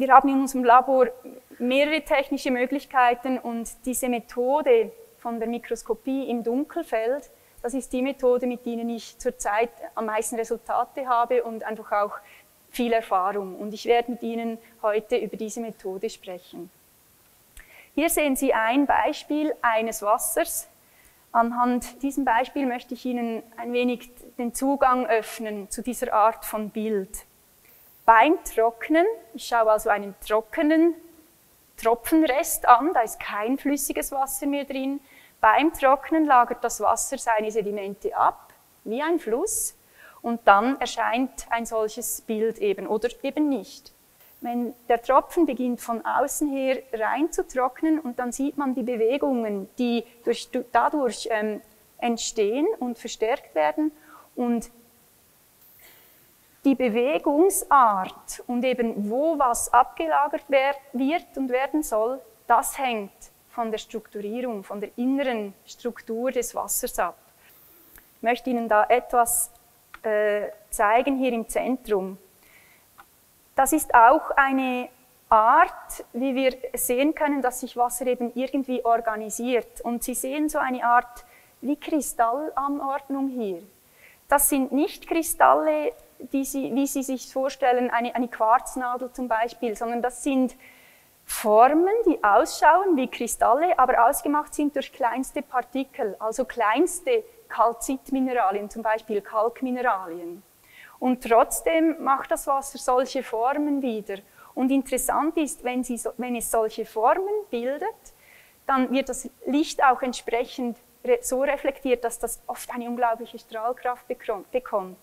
wir haben in unserem Labor mehrere technische Möglichkeiten und diese Methode von der Mikroskopie im Dunkelfeld, das ist die Methode, mit der ich zurzeit am meisten Resultate habe und einfach auch viel Erfahrung. Und ich werde mit Ihnen heute über diese Methode sprechen. Hier sehen Sie ein Beispiel eines Wassers. Anhand diesem Beispiel möchte ich Ihnen ein wenig den Zugang öffnen zu dieser Art von Bild. Beim Trocknen, ich schaue also einen trockenen Tropfenrest an, da ist kein flüssiges Wasser mehr drin. Beim Trocknen lagert das Wasser seine Sedimente ab, wie ein Fluss, und dann erscheint ein solches Bild eben oder eben nicht. Wenn der Tropfen beginnt von außen her rein zu trocknen und dann sieht man die Bewegungen, die durch, dadurch ähm, entstehen und verstärkt werden und die Bewegungsart und eben wo was abgelagert wird und werden soll, das hängt von der Strukturierung, von der inneren Struktur des Wassers ab. Ich möchte Ihnen da etwas äh, zeigen hier im Zentrum. Das ist auch eine Art, wie wir sehen können, dass sich Wasser eben irgendwie organisiert. Und Sie sehen so eine Art wie Kristallanordnung hier. Das sind nicht Kristalle, die Sie, wie Sie sich vorstellen, eine, eine Quarznadel zum Beispiel, sondern das sind Formen, die ausschauen wie Kristalle, aber ausgemacht sind durch kleinste Partikel, also kleinste Kalzitmineralien, zum Beispiel Kalkmineralien. Und trotzdem macht das Wasser solche Formen wieder. Und interessant ist, wenn, sie, wenn es solche Formen bildet, dann wird das Licht auch entsprechend so reflektiert, dass das oft eine unglaubliche Strahlkraft bekommt.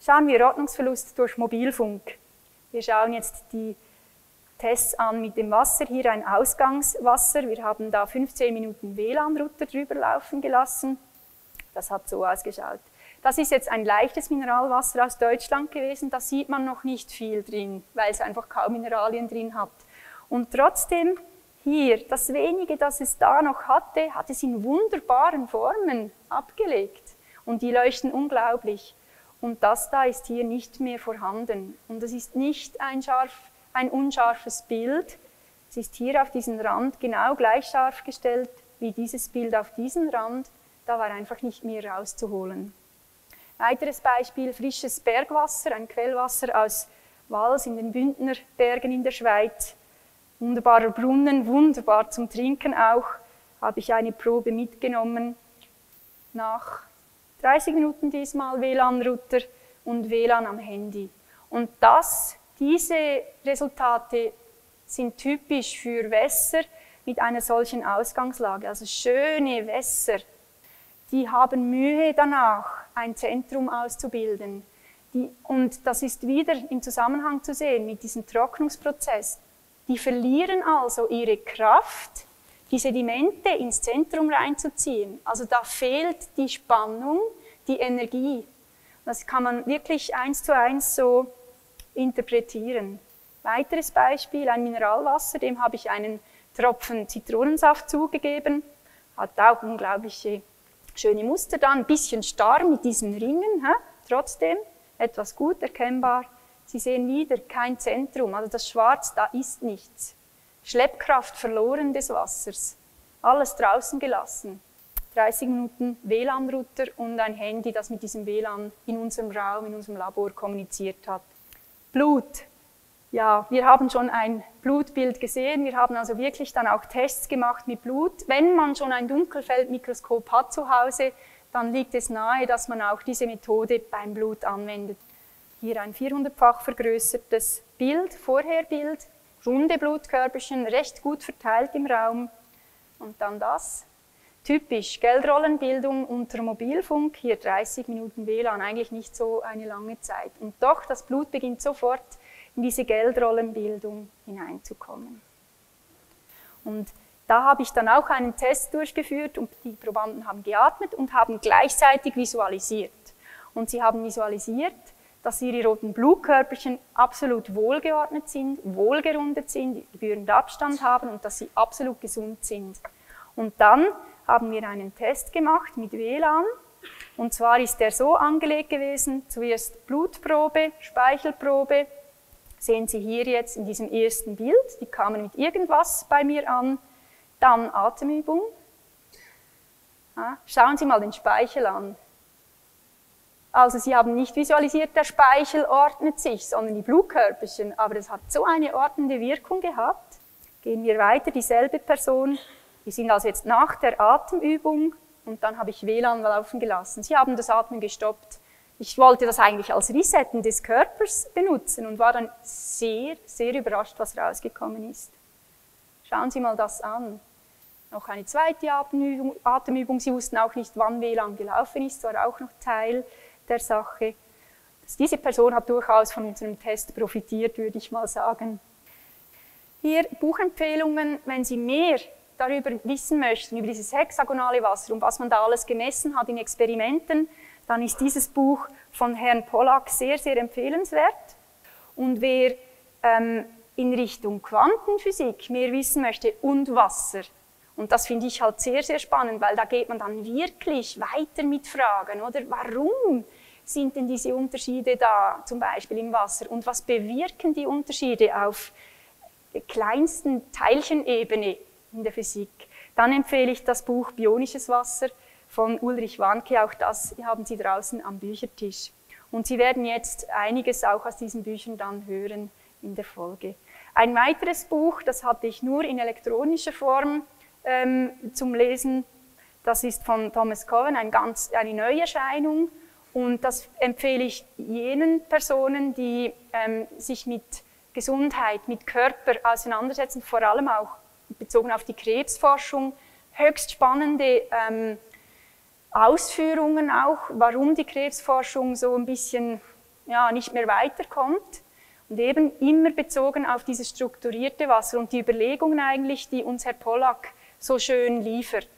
Schauen wir Ordnungsverlust durch Mobilfunk. Wir schauen jetzt die Tests an mit dem Wasser. Hier ein Ausgangswasser. Wir haben da 15 Minuten WLAN-Router drüber laufen gelassen. Das hat so ausgeschaut. Das ist jetzt ein leichtes Mineralwasser aus Deutschland gewesen. Da sieht man noch nicht viel drin, weil es einfach kaum Mineralien drin hat. Und trotzdem hier, das wenige, das es da noch hatte, hat es in wunderbaren Formen abgelegt. Und die leuchten unglaublich. Und das da ist hier nicht mehr vorhanden. Und das ist nicht ein scharf ein unscharfes Bild. Es ist hier auf diesen Rand genau gleich scharf gestellt wie dieses Bild auf diesen Rand. Da war einfach nicht mehr rauszuholen. Weiteres Beispiel, frisches Bergwasser, ein Quellwasser aus Wals in den Bündner Bergen in der Schweiz. Wunderbarer Brunnen, wunderbar zum Trinken auch. Habe ich eine Probe mitgenommen. Nach 30 Minuten diesmal WLAN-Router und WLAN am Handy. Und das diese Resultate sind typisch für Wässer mit einer solchen Ausgangslage, also schöne Wässer. Die haben Mühe danach, ein Zentrum auszubilden. Die, und das ist wieder im Zusammenhang zu sehen mit diesem Trocknungsprozess. Die verlieren also ihre Kraft, die Sedimente ins Zentrum reinzuziehen. Also da fehlt die Spannung, die Energie. Das kann man wirklich eins zu eins so interpretieren. Weiteres Beispiel, ein Mineralwasser, dem habe ich einen Tropfen Zitronensaft zugegeben, hat auch unglaubliche schöne Muster da, ein bisschen starr mit diesen Ringen, hä? trotzdem etwas gut erkennbar. Sie sehen wieder kein Zentrum, also das Schwarz, da ist nichts. Schleppkraft verloren des Wassers, alles draußen gelassen. 30 Minuten WLAN-Router und ein Handy, das mit diesem WLAN in unserem Raum, in unserem Labor kommuniziert hat. Blut. Ja, wir haben schon ein Blutbild gesehen. Wir haben also wirklich dann auch Tests gemacht mit Blut. Wenn man schon ein Dunkelfeldmikroskop hat zu Hause, dann liegt es nahe, dass man auch diese Methode beim Blut anwendet. Hier ein 400-fach vergrößertes Bild, Vorherbild, runde Blutkörperchen, recht gut verteilt im Raum. Und dann das. Typisch, Geldrollenbildung unter Mobilfunk, hier 30 Minuten WLAN, eigentlich nicht so eine lange Zeit. Und doch, das Blut beginnt sofort in diese Geldrollenbildung hineinzukommen. Und da habe ich dann auch einen Test durchgeführt und die Probanden haben geatmet und haben gleichzeitig visualisiert. Und sie haben visualisiert, dass ihre roten Blutkörperchen absolut wohlgeordnet sind, wohlgerundet sind, gebührend Abstand haben und dass sie absolut gesund sind. Und dann haben wir einen Test gemacht mit WLAN. Und zwar ist der so angelegt gewesen, zuerst Blutprobe, Speichelprobe, Sehen Sie hier jetzt in diesem ersten Bild, die kamen mit irgendwas bei mir an, dann Atemübung. Ja, schauen Sie mal den Speichel an. Also Sie haben nicht visualisiert, der Speichel ordnet sich, sondern die Blutkörperchen, aber das hat so eine ordnende Wirkung gehabt. Gehen wir weiter, dieselbe Person. Wir sind also jetzt nach der Atemübung und dann habe ich WLAN laufen gelassen. Sie haben das Atmen gestoppt. Ich wollte das eigentlich als Resetten des Körpers benutzen und war dann sehr, sehr überrascht, was rausgekommen ist. Schauen Sie mal das an. Noch eine zweite Atemübung. Atemübung. Sie wussten auch nicht, wann WLAN gelaufen ist, war auch noch Teil der Sache. Diese Person hat durchaus von unserem Test profitiert, würde ich mal sagen. Hier Buchempfehlungen, wenn Sie mehr darüber wissen möchten, über dieses hexagonale Wasser und was man da alles gemessen hat in Experimenten, dann ist dieses Buch von Herrn Pollack sehr, sehr empfehlenswert. Und wer ähm, in Richtung Quantenphysik mehr wissen möchte und Wasser, und das finde ich halt sehr, sehr spannend, weil da geht man dann wirklich weiter mit Fragen, oder? Warum sind denn diese Unterschiede da, zum Beispiel im Wasser? Und was bewirken die Unterschiede auf der kleinsten Teilchenebene in der Physik? Dann empfehle ich das Buch Bionisches Wasser von Ulrich Warnke. Auch das haben Sie draußen am Büchertisch. Und Sie werden jetzt einiges auch aus diesen Büchern dann hören in der Folge. Ein weiteres Buch, das hatte ich nur in elektronischer Form ähm, zum Lesen. Das ist von Thomas Cohen, ein ganz, eine Neuerscheinung. Und das empfehle ich jenen Personen, die ähm, sich mit Gesundheit, mit Körper auseinandersetzen, vor allem auch bezogen auf die Krebsforschung. Höchst spannende ähm, Ausführungen auch, warum die Krebsforschung so ein bisschen ja, nicht mehr weiterkommt. Und eben immer bezogen auf dieses strukturierte Wasser und die Überlegungen eigentlich, die uns Herr Pollack so schön liefert.